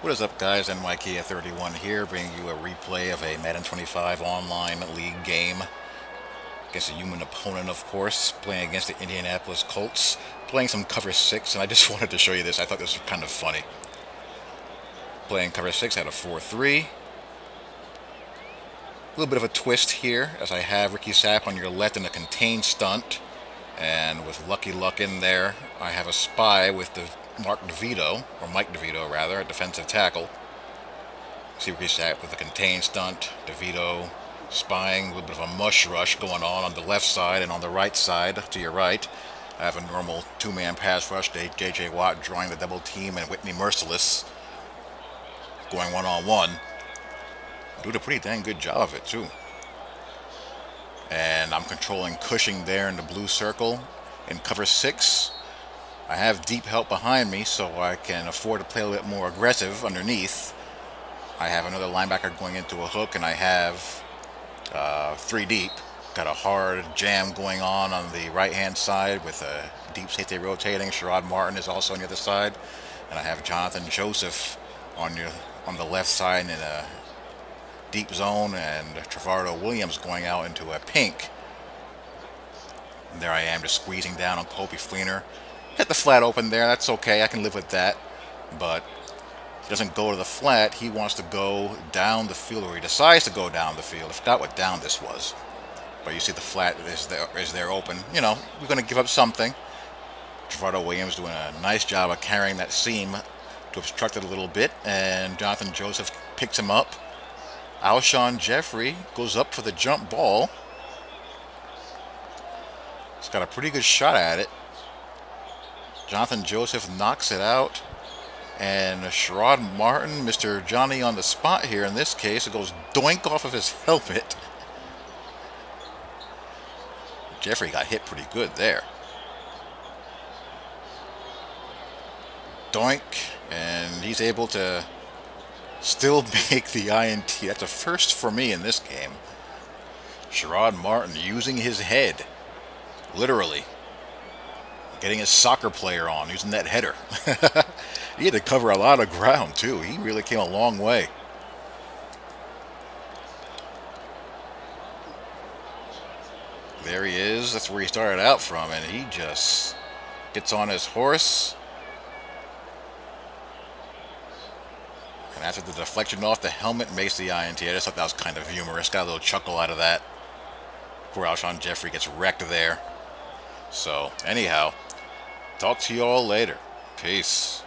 What is up guys, NYK31 here, bringing you a replay of a Madden 25 online league game against a human opponent of course, playing against the Indianapolis Colts, playing some cover 6, and I just wanted to show you this, I thought this was kind of funny. Playing cover 6 at a 4-3. A little bit of a twist here, as I have Ricky Sapp on your left in a contained stunt, and with Lucky Luck in there, I have a spy with the Mark DeVito, or Mike DeVito rather, a defensive tackle. He's at with a contained stunt. DeVito spying, a little bit of a mush rush going on on the left side and on the right side to your right. I have a normal two-man pass rush. J.J. Watt drawing the double team and Whitney Mercilus going one-on-one. -on -one. Doing a pretty dang good job of it, too. And I'm controlling Cushing there in the blue circle in cover six. I have deep help behind me, so I can afford to play a little bit more aggressive underneath. I have another linebacker going into a hook, and I have uh, three deep. Got a hard jam going on on the right-hand side with a deep safety rotating. Sherrod Martin is also on the other side. And I have Jonathan Joseph on your on the left side in a deep zone, and Trevardo Williams going out into a pink. And there I am just squeezing down on Coby Fleener. Hit the flat open there. That's okay. I can live with that. But he doesn't go to the flat. He wants to go down the field, or he decides to go down the field. I forgot what down this was. But you see the flat is there, is there open. You know, we're going to give up something. Trevardo Williams doing a nice job of carrying that seam to obstruct it a little bit. And Jonathan Joseph picks him up. Alshon Jeffery goes up for the jump ball. He's got a pretty good shot at it. Jonathan Joseph knocks it out. And Sherrod Martin, Mr. Johnny on the spot here in this case, it goes doink off of his helmet. Jeffery got hit pretty good there. Doink, and he's able to still make the INT. That's a first for me in this game. Sherrod Martin using his head, literally getting his soccer player on, using that header. he had to cover a lot of ground, too. He really came a long way. There he is. That's where he started out from, and he just gets on his horse. And after the deflection off the helmet makes the INT. I just thought that was kind of humorous. Got a little chuckle out of that. Poor Alshon Jeffery gets wrecked there. So, anyhow, Talk to you all later. Peace.